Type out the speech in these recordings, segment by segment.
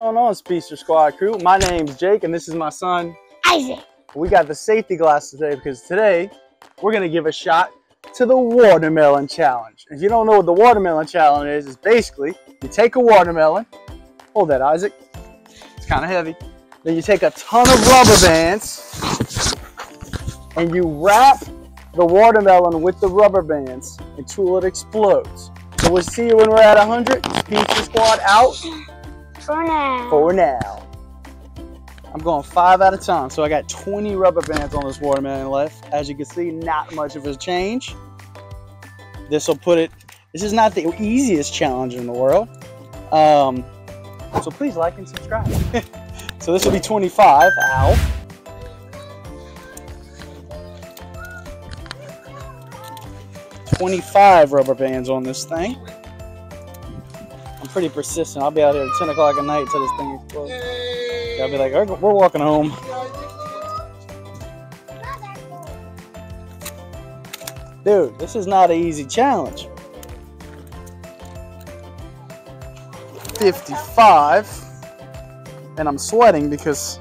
going on, Speedster Squad crew? My name's Jake, and this is my son, Isaac. We got the safety glasses today because today we're going to give a shot to the Watermelon Challenge. If you don't know what the Watermelon Challenge is, it's basically you take a watermelon, hold that, Isaac, it's kind of heavy. Then you take a ton of rubber bands and you wrap the watermelon with the rubber bands until it explodes. So we'll see you when we're at 100. Speedster Squad out For now. for now. I'm going five at a time. So I got 20 rubber bands on this watermelon left. As you can see, not much of a change. This will put it, this is not the easiest challenge in the world. Um, so please like and subscribe. so this will be 25. Ow. Twenty-five rubber bands on this thing. I'm pretty persistent. I'll be out here at 10 o'clock at night until this thing explodes. I'll be like, "All right, we're walking home. Dude, this is not an easy challenge. 55. And I'm sweating because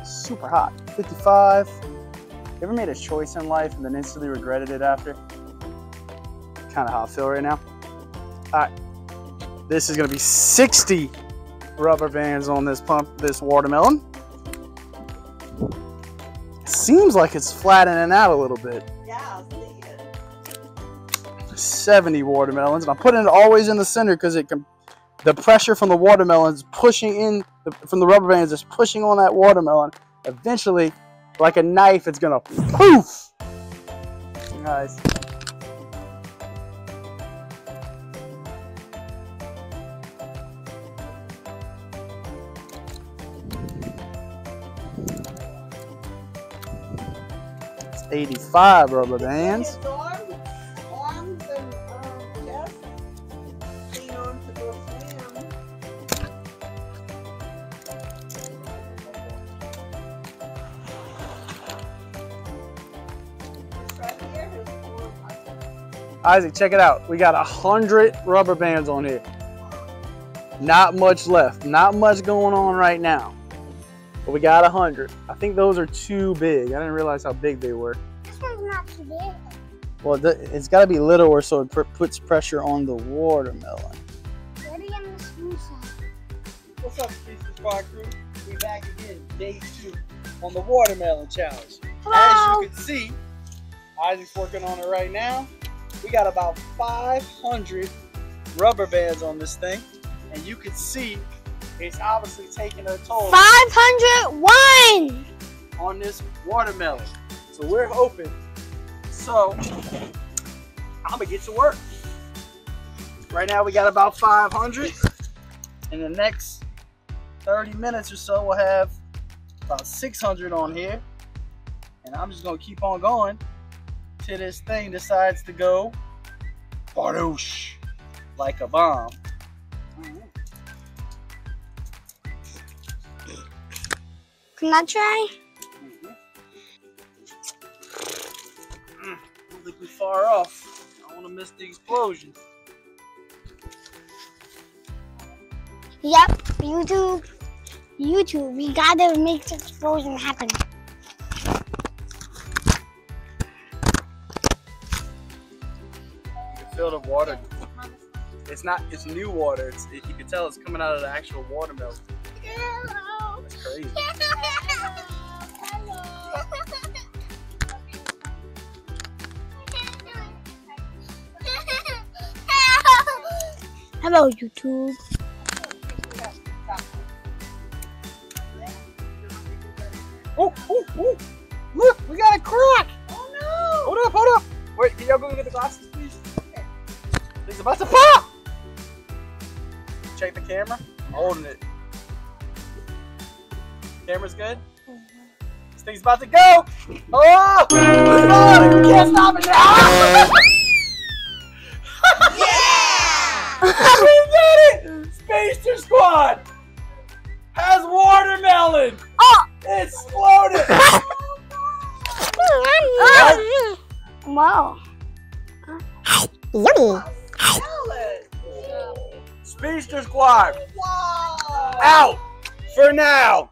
it's super hot. 55. You ever made a choice in life and then instantly regretted it after? Kind of how I feel right now. All right. This is going to be 60 rubber bands on this pump, this watermelon. Seems like it's flattening out a little bit. Yeah, I'll see it. 70 watermelons, and I'm putting it always in the center because it can. The pressure from the watermelons pushing in the, from the rubber bands is pushing on that watermelon. Eventually, like a knife, it's gonna poof. Nice. 85 rubber bands. Isaac, check it out. We got a hundred rubber bands on here. Not much left. Not much going on right now. But we got a hundred. I think those are too big. I didn't realize how big they were. This one's not too big. Well, th- it's got to be littler so it pr- puts pressure on the watermelon. Where do you get the smooth? What's up, Speedster Squad crew? We're back again, day two on the watermelon challenge. Hello. As you can see, Isaac's working on it right now. We got about 500 rubber bands on this thing, and you can see it's obviously taking a toll 501! on this watermelon. So we're hoping. So I'm gonna get to work. Right now we got about 500. In the next 30 minutes or so, we'll have about 600 on here. And I'm just gonna keep on going till this thing decides to go badoosh like a bomb. Can I try? Mm, don't think we're far off. I don't want to miss the explosion. Yep, YouTube. YouTube, we gotta make the explosion happen. You can feel the water. It's not. It's new water. It's. It, you can tell it's coming out of the actual watermelon. That's crazy. Hello, YouTube. Oh, oh, oh! Look, we got a crack. Oh no! Hold up, hold up. Wait, can y'all go get the glasses, please? It's about to pop. Check the camera. I'm holding it. Camera's good. This thing's about to go. Oh! It's going. We can't stop it now. Yeah! we did it! Speedster Squad has watermelon. Oh! It exploded. Wow. Yummy. Smell. Speedster Squad Wow! out. for now.